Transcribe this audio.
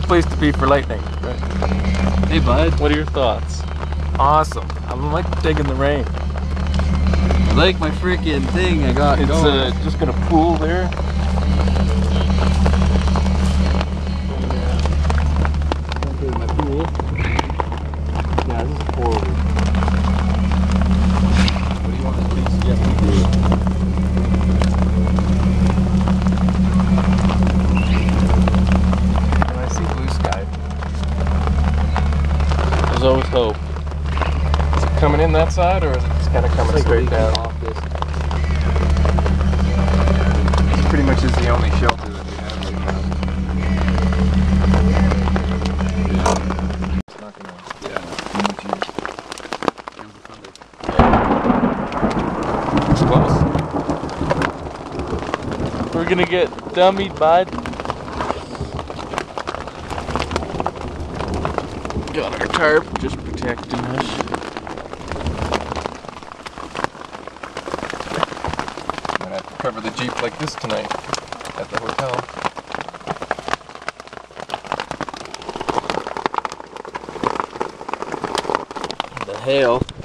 Good, place to be for lightning. Hey, bud. What are your thoughts? Awesome. I'm like digging the rain. I like my freaking thing I got It's going. uh, just gonna pool there. Coming in that side or is it just kind of coming straight down? Off This pretty much is the only shelter that we have right now. It's not gonna. It's close. We're gonna get dummied, bud. Got our tarp just protecting us. cover the Jeep like this tonight at the hotel. The hail.